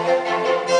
Música